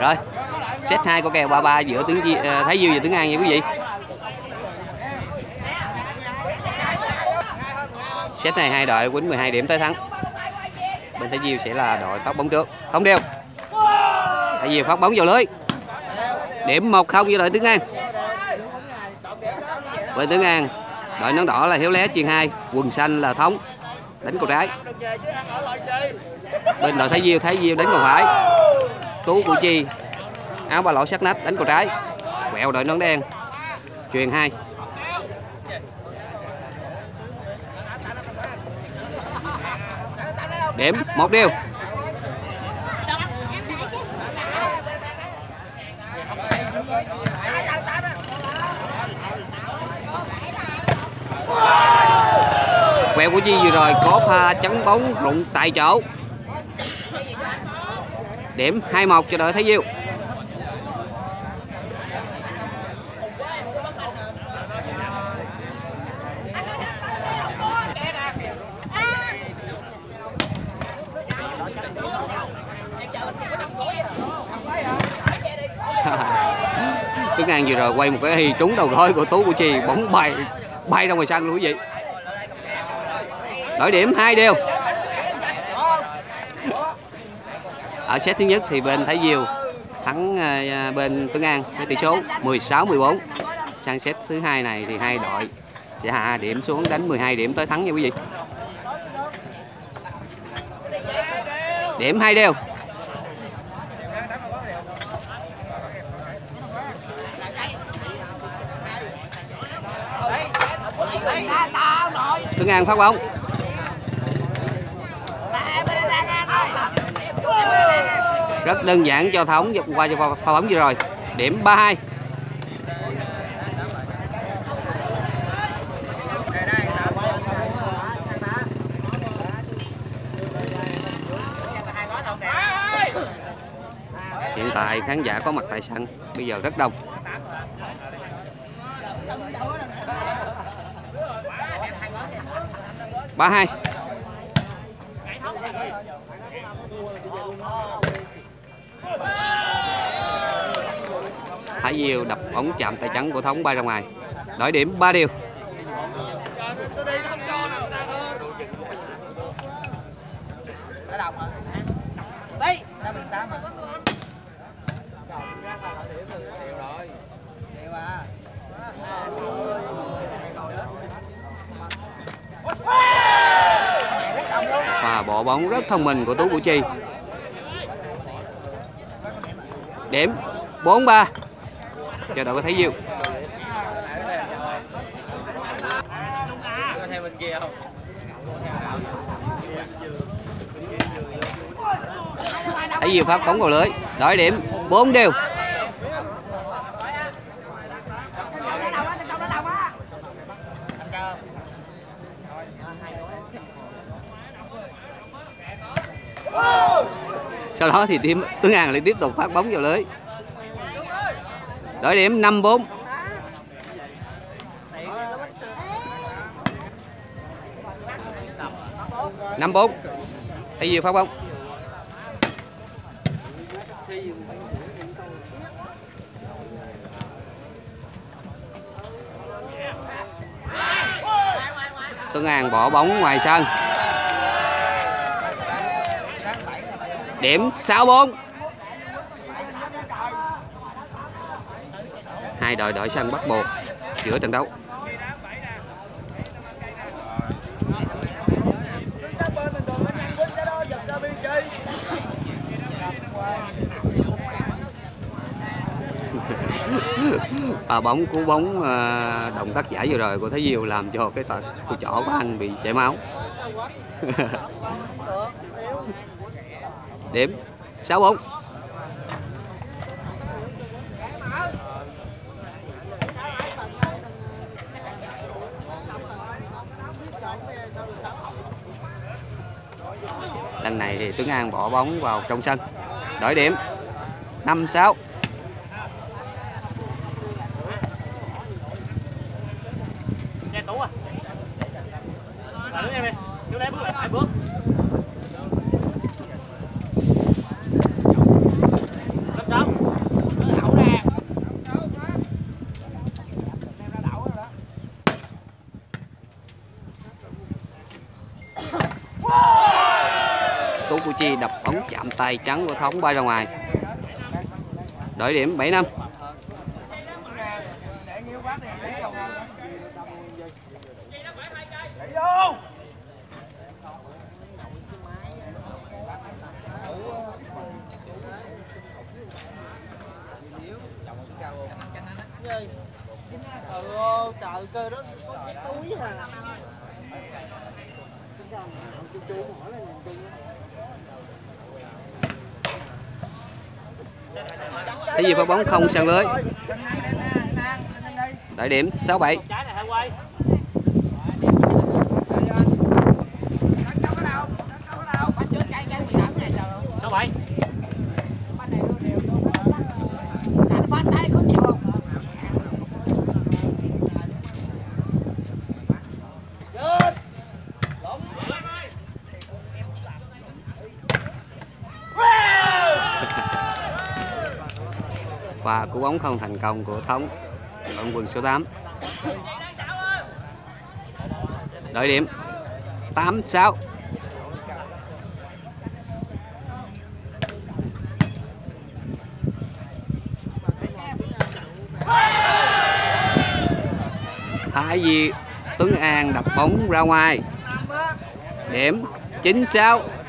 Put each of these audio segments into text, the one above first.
rồi set 2 của kèo 33 giữa tướng Di, ờ, Thái Diêu và tướng An nha quý vị. Set này hai đội quýnh 12 điểm tới thắng. Bên Thái Diêu sẽ là đội phát bóng trước. Không đều. Thái Diêu phát bóng vào lưới. Điểm 1 không với đội tướng An. Bên tướng An đội nón đỏ là Hiếu Lé chuyền hai. Quần xanh là Thống đánh cầu trái bên đội Thái Diêu Thái Diêu đánh cầu phải. Tú Củ Chi, áo ba lỗ sắc nách, đánh cầu trái. Quẹo đội nón đen. Truyền hai. Điểm, một điều. Quẹo của Chi vừa rồi có pha chắn bóng rụng tại chỗ điểm 21 cho đội Thái Diêu. Tuấn An vừa rồi quay một cái hy trúng đầu gói của Tú của Chi, bóng bay bay ra ngoài sân luôn quý vị. Đổi điểm hai đều. Ở set thứ nhất thì bên Thái Diêu thắng ờ, ờ, bên Tuấn An với tỷ số 16 14 sang set thứ hai này thì hai đội sẽ hạ điểm xuống đánh 12 điểm tới thắng nha quý vị. Điểm hai đều. Tuấn An phát bóng. Rất đơn giản cho thống vượt qua cho pha, pha bóng vừa rồi. Điểm 32 hiện tại khán giả có mặt tại sân bây giờ rất đông. Ba hai. Hải diều đập ống chạm tay trắng của Thống bay ra ngoài. Đổi điểm 3 điều. Và bỏ bóng rất thông minh của Tú Củ Chi. Điểm 43 3 chờ đợi có thấy Diêu thấy Diêu phát bóng vào lưới. Đổi điểm 4 đều. Sau đó thì team Tuấn An lại tiếp tục phát bóng vào lưới đổi điểm 5-4 năm bốn. Thấy gì phát bóng Tuấn An bỏ bóng ngoài sân. Điểm 6-4 hai đợi sang bắt buộc giữa trận đấu. À, bóng cú bóng à, động tác giải vừa rồi của Thái Diêu làm cho cái tật của chỗ của anh bị chảy máu. Điểm 6 bóng này thì Tuấn An bỏ bóng vào trong sân đổi điểm 5-6 Lại đứng em đi. Thiếu đá bước lại, hai bước. Tú Củ Chi đập bóng chạm tay trắng của Thống bay ra ngoài đổi điểm 7 năm trời ơi, trời cơ đó có cái túi hả? Thấy gì phát bóng không sang lưới? Đại điểm 6-7 6-7 Và cú bóng không thành công của Thống, Đội quân số 8 đội điểm 8-6 Thái Di Tuấn An đập bóng ra ngoài. Điểm 96 6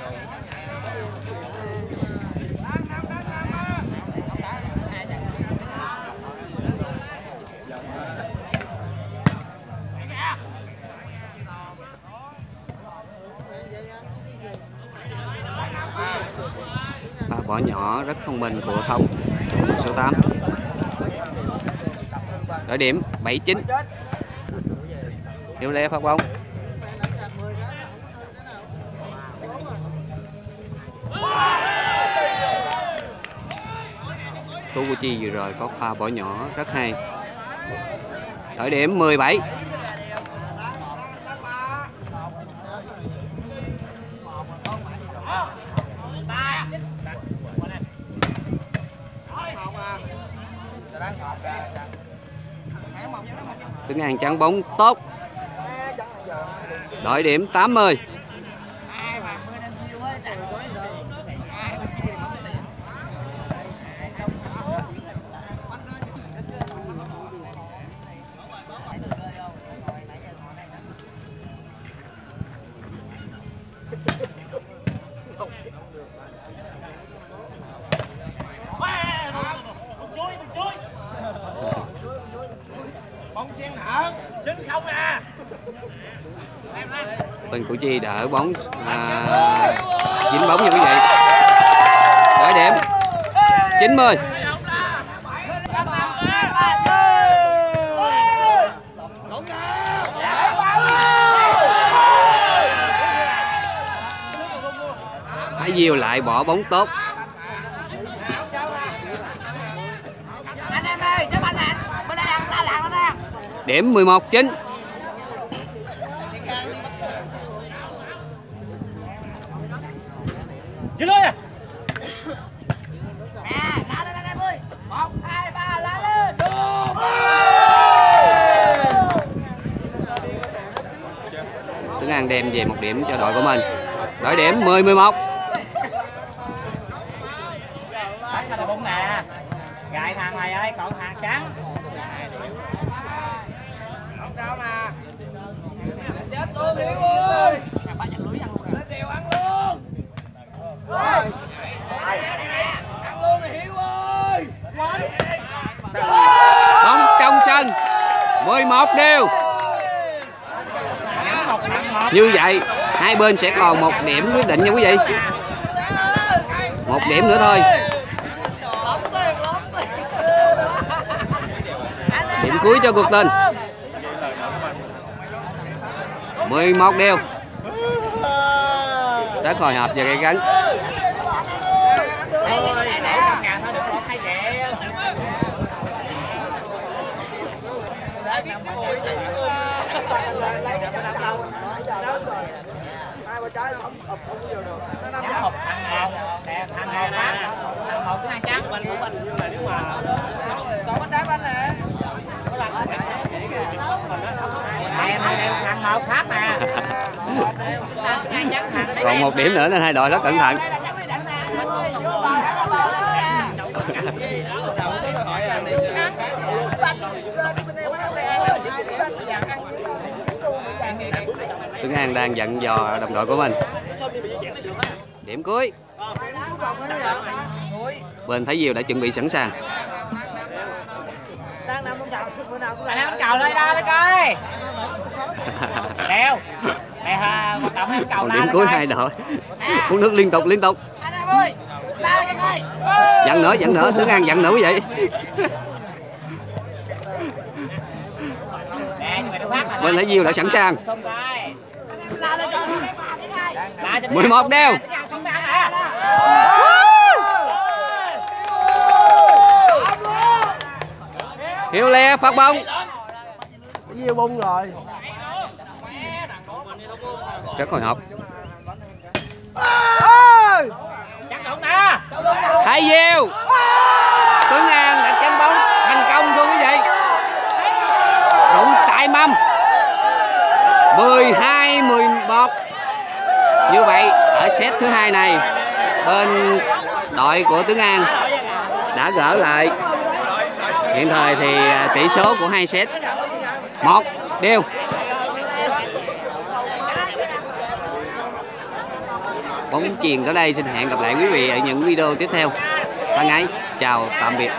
nhỏ rất thông minh của Thông. Số 8 đội điểm 7-9 Hiệu Lê phát bóng Tú Chi vừa rồi có pha bỏ nhỏ, rất hay. Đội điểm 17 Tuấn An chắn bóng tốt. Đội điểm 80 bên củ chi đỡ bóng à, dính bóng như quý vị. Đổi điểm. 90 Thái Diêu lại bỏ bóng tốt. Điểm 11 9 chín lưới à? Nè lá lên anh em ơi một hai ba lá lên Tuấn An đem về một điểm cho đội của mình. Đổi điểm 10 11 bắn cho bóng nè. Gài thằng này ơi còn thằng trắng. Không sao mà. Chết luôn hiểu ơi ba chặt lưới ăn luôn lên đều ăn luôn rồi ăn luôn rồi hiểu ơi Bóng trong sân 11 đều. Như vậy, hai bên sẽ còn một điểm quyết định nha quý vị. Một điểm nữa thôi. Điểm cuối cho cuộc tình 11 đều. Tới hồi hộp và gây gắn thôi để trăm ngàn thôi được một hai triệu đã biết ngồi say sưa lấy cái năm lâu hai ba trái không không không bao được nó năm một thằng nè thằng thằng một cái thằng trắng mình của mình nhưng mà nếu mà còn bánh trái bánh nè em em thằng một khác nè còn một điểm nữa nên hai đội rất cẩn thận. Tuấn An đang dặn dò đồng đội của mình. Điểm cuối. Bên Thái Diều đã chuẩn bị sẵn sàng. Đang nằm cầu lên ra đây coi leo mày hà hoạt động em cầu còn ra điểm cuối hai đội. Uống nước liên tục liên tục. Dặn nữa dặn nữa. Tuấn An dặn nữa vậy bên Thái Diều đã sẵn sàng xông coi ra đây coi cái pha cái coi La cho 11 đeo. Xông ra nè. Hiếu Le phát bóng nhiều bung rồi hồi Chắc không nè. Thái Diêu Tuấn An đã chắn bóng thành công thưa quý vị rụng tại mâm 12 11 như vậy, ở set thứ hai này, bên đội của Tuấn An đã gỡ lại. Hiện thời thì à, tỷ số của hai set, một đều. Bóng chuyền tới đây, xin hẹn gặp lại quý vị ở những video tiếp theo. Thân ái, chào tạm biệt.